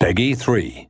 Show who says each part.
Speaker 1: Peggy 3.